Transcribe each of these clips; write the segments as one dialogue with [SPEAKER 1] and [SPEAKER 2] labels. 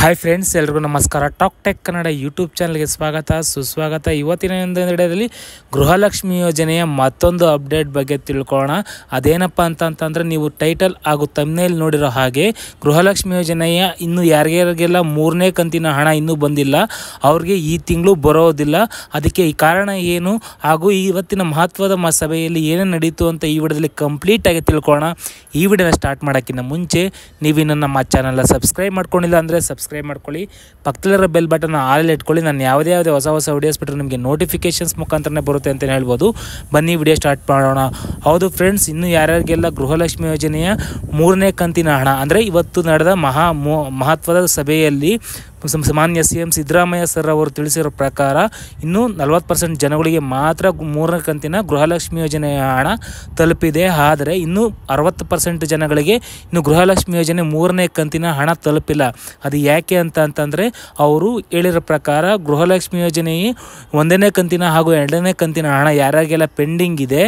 [SPEAKER 1] Hi friends ಎಲ್ರಿಗೂ ನಮಸ್ಕಾರ. Talk tech Kannada YouTube ಚಾನಲ್ಗೆ ಸ್ವಾಗತ, ಸುಸ್ವಾಗತ. ಇವತ್ತಿನ ಒಂದು ವಿಡಿಯೋದಲ್ಲಿ ಗೃಹಲಕ್ಷ್ಮಿ ಯೋಜನೆಯ ಮತ್ತೊಂದು ಅಪ್ಡೇಟ್ ಬಗ್ಗೆ ತಿಳ್ಕೊಳ್ಳೋಣ. ಅದೇನಪ್ಪ ಅಂತಂತಂದರೆ, ನೀವು ಟೈಟಲ್ ಹಾಗೂ ತಮ್ನೇಲ್ ನೋಡಿರೋ ಹಾಗೆ ಗೃಹಲಕ್ಷ್ಮಿ ಯೋಜನೆಯ ಇನ್ನು ಯಾರ್ಯಾರಿಗೆಲ್ಲ ಮೂರನೇ ಕಂತಿನ ಹಣ ಇನ್ನೂ ಬಂದಿಲ್ಲ, ಅವ್ರಿಗೆ ಈ ತಿಂಗಳು ಬರೋದಿಲ್ಲ. ಅದಕ್ಕೆ ಈ ಕಾರಣ ಏನು ಹಾಗೂ ಇವತ್ತಿನ ಮಹತ್ವದ ಮ ಸಭೆಯಲ್ಲಿ ಏನೇನು ನಡೀತು ಅಂತ ಈ ವಿಡಿಯೋದಲ್ಲಿ ಕಂಪ್ಲೀಟಾಗಿ ತಿಳ್ಕೊಳ್ಳೋಣ. ಈ ವಿಡಿಯೋನ ಸ್ಟಾರ್ಟ್ ಮಾಡೋಕ್ಕಿಂತ ಮುಂಚೆ ನೀವಿನ್ನು ನಮ್ಮ ಚಾನಲ್ನ ಸಬ್ಸ್ಕ್ರೈಬ್ ಮಾಡ್ಕೊಂಡಿಲ್ಲ ಅಂದರೆ ಸಬ್ಸ್ಕ್ರೈಬ್ ಮಾಡ್ಕೊಳ್ಳಿ. ಪಕ್ಕದಲ್ಲಿರೋ ಬೆಲ್ ಬಟನ್ ಆಲಲ್ಲಿ ಇಟ್ಕೊಳ್ಳಿ. ನಾನು ಯಾವುದೇ ಯಾವುದೇ ಹೊಸ ಹೊಸ ವಿಡಿಯೋಸ್ ಬಿಟ್ಟರೆ ನಿಮಗೆ ನೋಟಿಫಿಕೇಷನ್ಸ್ ಮುಖಾಂತರನೇ ಬರುತ್ತೆ ಅಂತಲೇ ಹೇಳ್ಬೋದು. ಬನ್ನಿ ವಿಡಿಯೋ ಸ್ಟಾರ್ಟ್ ಮಾಡೋಣ. ಹೌದು ಫ್ರೆಂಡ್ಸ್, ಇನ್ನು ಯಾರ್ಯಾರಿಗೆಲ್ಲ ಗೃಹಲಕ್ಷ್ಮಿ ಯೋಜನೆಯ ಮೂರನೇ ಕಂತಿನ ಹಣ, ಅಂದರೆ ಇವತ್ತು ನಡೆದ ಮಹಾ ಮಹತ್ವದ ಸಭೆಯಲ್ಲಿ ಮಾನ್ಯ ಸಿ ಎಂ ಸಿದ್ದರಾಮಯ್ಯ ಸರ್ ಅವರು ತಿಳಿಸಿರೋ ಪ್ರಕಾರ, ಇನ್ನೂ ನಲವತ್ತು ಪರ್ಸೆಂಟ್ ಜನಗಳಿಗೆ ಮಾತ್ರ ಮೂರನೇ ಕಂತಿನ ಗೃಹಲಕ್ಷ್ಮಿ ಯೋಜನೆಯ ಹಣ ತಲುಪಿದೆ. ಆದರೆ ಇನ್ನೂ ಅರವತ್ತು ಪರ್ಸೆಂಟ್ ಜನಗಳಿಗೆ ಇನ್ನು ಗೃಹಲಕ್ಷ್ಮಿ ಯೋಜನೆ ಮೂರನೇ ಕಂತಿನ ಹಣ ತಲುಪಿಲ್ಲ. ಅದು ಯಾಕೆ ಅಂತ ಅಂತಂದರೆ, ಅವರು ಹೇಳಿರೋ ಪ್ರಕಾರ ಗೃಹಲಕ್ಷ್ಮಿ ಯೋಜನೆಯೇ ಒಂದನೇ ಕಂತಿನ ಹಾಗೂ ಎರಡನೇ ಕಂತಿನ ಹಣ ಯಾರ್ಯಾರಿಗೆಲ್ಲ ಪೆಂಡಿಂಗ್ ಇದೆ,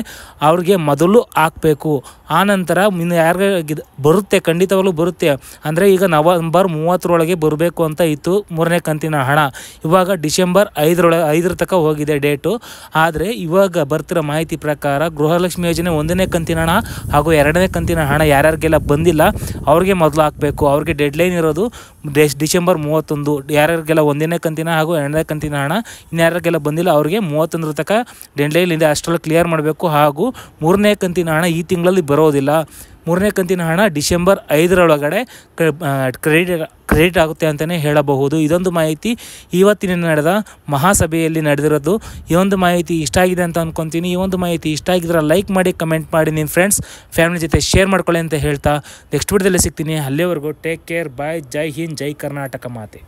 [SPEAKER 1] ಅವ್ರಿಗೆ ಮೊದಲು ಹಾಕಬೇಕು. ಆನಂತರ ಇನ್ನು ಯಾರಿಗೆ ಬರುತ್ತೆ, ಖಂಡಿತವಾಗಲೂ ಬರುತ್ತೆ. ಅಂದರೆ ಈಗ ನವಂಬರ್ ಮೂವತ್ತರೊಳಗೆ ಬರಬೇಕು ಅಂತ ಇತ್ತು ಮೂರನೇ ಕಂತಿನ ಹಣ. ಇವಾಗ ಡಿಸೆಂಬರ್ ಐದರೊಳಗೆ ಐದರ ತನಕ ಹೋಗಿದೆ ಡೇಟು. ಆದರೆ ಇವಾಗ ಬರ್ತಿರೋ ಮಾಹಿತಿ ಪ್ರಕಾರ ಗೃಹಲಕ್ಷ್ಮಿ ಯೋಜನೆ ಒಂದನೇ ಕಂತಿನ ಹಣ ಹಾಗೂ ಎರಡನೇ ಕಂತಿನ ಹಣ ಯಾರ್ಯಾರಿಗೆಲ್ಲ ಬಂದಿಲ್ಲ, ಅವ್ರಿಗೆ ಮೊದಲು ಹಾಕಬೇಕು. ಅವ್ರಿಗೆ ಡೆಡ್ಲೈನ್ ಇರೋದು ಡೆಸ್ ಡಿಸೆಂಬರ್ ಮೂವತ್ತೊಂದು, ಯಾರ್ಯಾರಿಗೆಲ್ಲ ಒಂದನೇ ಕಂತಿನ ಹಾಗೂ ಎರಡನೇ ಕಂತಿನ ಹಣ ಇನ್ಯಾರಿಗೆಲ್ಲ ಬಂದಿಲ್ಲ, ಅವರಿಗೆ ಮೂವತ್ತೊಂದರ ತನಕ ಡೆಂಡ್ಲೈಲಿಂದ ಅಷ್ಟರಲ್ಲಿ ಕ್ಲಿಯರ್ ಮಾಡಬೇಕು ಹಾಗೂ ಮೂರನೇ ಕಂತಿನ ಹಣ ಈ ತಿಂಗಳಲ್ಲಿ ಬರೋದಿಲ್ಲ. ಮೂರನೇ ಕಂತಿನ ಹಣ ಡಿಸೆಂಬರ್ ಐದರೊಳಗಡೆ ಕ್ರೆಡಿಟ್ ಕ್ರೆಡಿಟ್ ಆಗುತ್ತೆ ಅಂತಲೇ ಹೇಳಬಹುದು. ಇದೊಂದು ಮಾಹಿತಿ ಇವತ್ತಿನ ನಡೆದ ಮಹಾಸಭೆಯಲ್ಲಿ ನಡೆದಿರೋದು. ಈ ಒಂದು ಮಾಹಿತಿ ಇಷ್ಟ ಆಗಿದೆ ಅಂತ ಅಂದ್ಕೊತೀನಿ ಈ ಒಂದು ಮಾಹಿತಿ ಇಷ್ಟ ಆಗಿದ್ರೆ ಲೈಕ್ ಮಾಡಿ, ಕಮೆಂಟ್ ಮಾಡಿ. ನಿಮ್ಮ ಫ್ರೆಂಡ್ಸ್ ಫ್ಯಾಮಿಲಿ ಜೊತೆ ಶೇರ್ ಮಾಡ್ಕೊಳ್ಳಿ ಅಂತ ಹೇಳ್ತಾ. ನೆಕ್ಸ್ಟ್ ವಿಡಿಯೋದಲ್ಲಿ ಸಿಗ್ತೀನಿ. ಅಲ್ಲಿವರೆಗೂ ಟೇಕ್ ಕೇರ್ ಬಾಯ್ ಜೈ ಹಿಂದ್, ಜೈ ಕರ್ನಾಟಕ ಮಾತೆ.